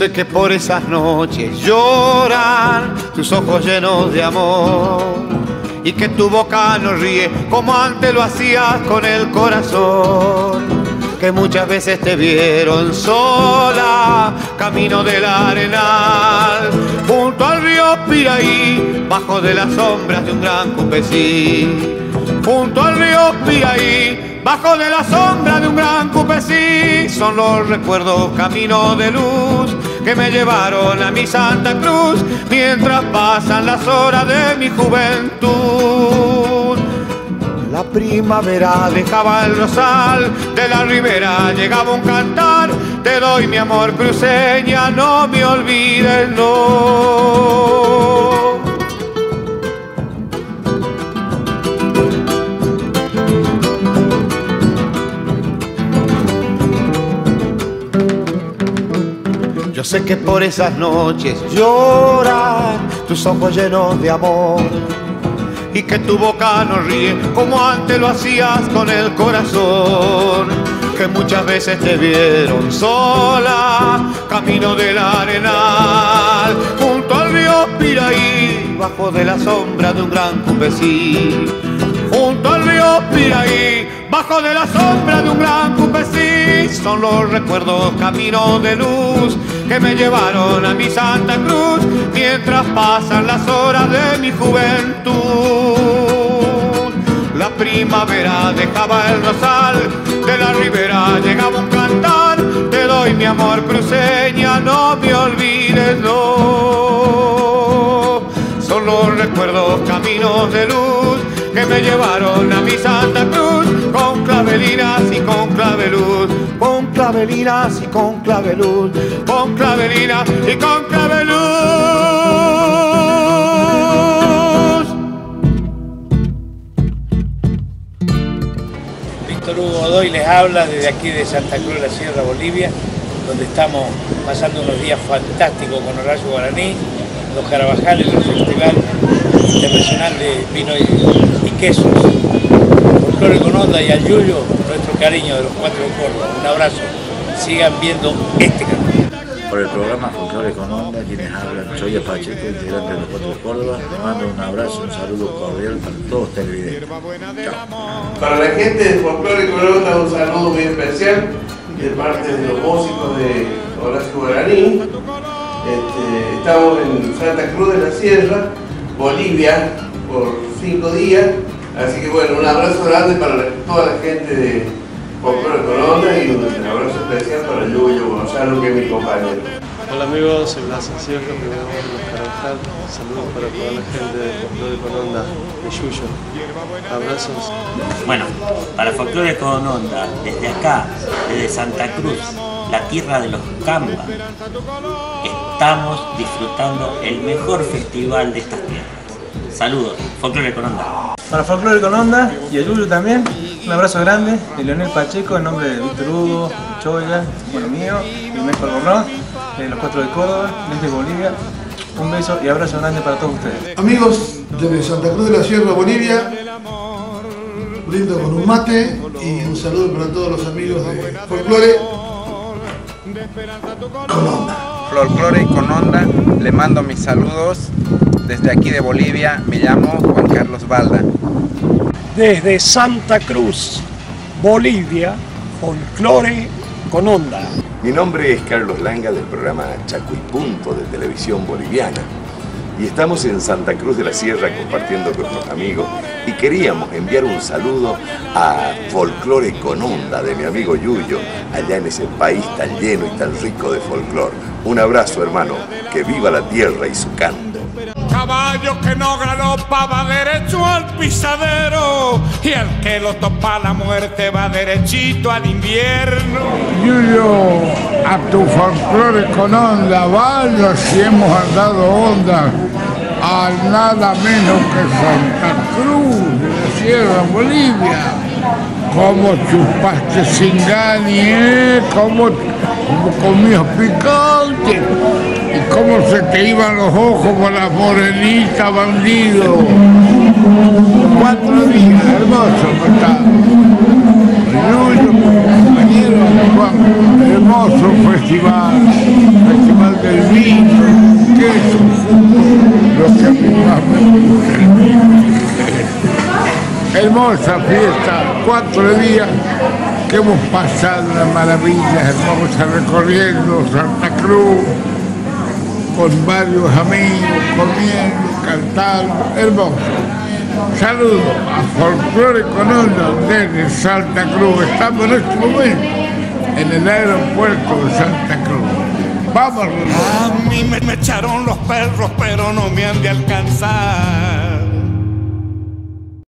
sé que por esas noches lloran tus ojos llenos de amor y que tu boca no ríe como antes lo hacías con el corazón. Que muchas veces te vieron sola, camino del arenal, junto al río Piraí, bajo de las sombras de un gran cupecí. Junto al río Piraí, bajo de la sombra de un gran cupecí, son los recuerdos camino de luz que me llevaron a mi Santa Cruz mientras pasan las horas de mi juventud. La primavera dejaba el rosal, de la ribera llegaba un cantar, te doy mi amor cruceña, no me olvides, no. Yo sé que por esas noches lloran tus ojos llenos de amor y que tu boca no ríe como antes lo hacías con el corazón. Que muchas veces te vieron sola, camino del arenal, junto al río Piraí, bajo de la sombra de un gran cupecí. Junto al río Piraí, bajo de la sombra de un gran cupecí, son los recuerdos camino de luz que me llevaron a mi Santa Cruz mientras pasan las horas de mi juventud. La primavera dejaba el rosal, de la ribera llegaba un cantar, te doy mi amor cruceña, no me olvides, no. Son los recuerdos caminos de luz que me llevaron a mi Santa Cruz con clavelinas y con claveluz, con clavelinas y con claveluz, con clavelinas y con claveluz. Víctor Hugo Godoy les habla desde aquí de Santa Cruz de la Sierra, Bolivia, donde estamos pasando unos días fantásticos con Horacio Guaraní, los Carabajales, el Festival Internacional de Vino y, Quesos. Folclore con Onda y al Yuyo, cariño de los cuatro de Córdoba. Un abrazo. Sigan viendo este canal. Por el programa Folclore con Onda, quienes hablan, Choya Pacheco, integrante de los Cuatro de Córdoba, le mando un abrazo, un saludo cordial para todos televidentes. Chao. Para la gente de Folclore con Onda, un saludo muy especial de parte de los músicos de Horacio Guaraní. Este, estamos en Santa Cruz de la Sierra, Bolivia, por cinco días. Así que bueno, un abrazo grande para toda la gente de Folclore con Onda y un abrazo especial para Yuyo Gonzalo, que es mi compañero. Hola amigos, soy Blas Sierra, primero de Carabajal. Saludos para toda la gente de Folclore con Onda, de Yuyo. Abrazos. Bueno, para Folclore con Onda, desde acá, desde Santa Cruz, la tierra de los Camba, estamos disfrutando el mejor festival de estas tierras. Saludos, Folclore con Onda. Para Folclore con Onda y el Yuyu también, un abrazo grande de Leonel Pacheco en nombre de Víctor Hugo, Choya, bueno mío, y México Albornoz, de los cuatro de Córdoba, desde Bolivia. Un beso y abrazo grande para todos ustedes. Amigos desde Santa Cruz de la Sierra, Bolivia, brindo con un mate y un saludo para todos los amigos de Folclore con Onda. Folclore con Onda, le mando mis saludos desde aquí de Bolivia, me llamo Juan Carlos Balda. Desde Santa Cruz, Bolivia, folclore con onda. Mi nombre es Carlos Langa del programa Chaco y Punto de Televisión Boliviana. Y estamos en Santa Cruz de la Sierra compartiendo con nuestros amigos y queríamos enviar un saludo a Folclore con Onda de mi amigo Yuyo, allá en ese país tan lleno y tan rico de folclore. Un abrazo hermano, que viva la tierra y su canto. Caballo que no galopa va derecho al pisadero y el que lo topa la muerte va derechito al invierno. Julio, a tu folclore con onda, vaya si hemos andado onda a nada menos que Santa Cruz de la Sierra Bolivia. Como chupaste sin ¿eh? como, como comías picante y cómo se te iban los ojos con la morenita bandido. Cuatro días, hermoso fantasma. compañero Juan, hermoso festival, festival del vino, que es lo que a mí más. Hermosa fiesta, cuatro días que hemos pasado una maravilla hermosa recorriendo Santa Cruz con varios amigos, comiendo, cantando, hermoso. Saludos a Folclore con Onda desde Santa Cruz. Estamos en este momento en el aeropuerto de Santa Cruz. Vamos. A mí me echaron los perros, pero no me han de alcanzar.